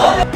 어?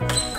Bye.